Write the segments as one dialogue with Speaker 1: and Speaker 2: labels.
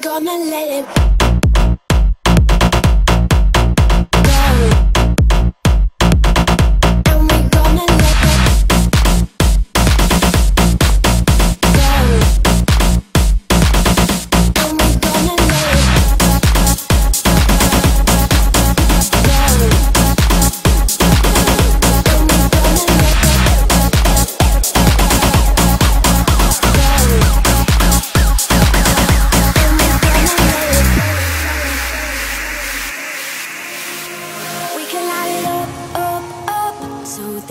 Speaker 1: gonna let it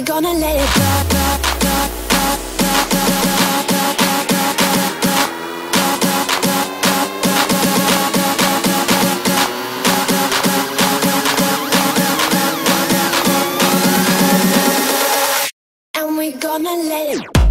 Speaker 1: we gonna let it. Go, go, go, gonna let it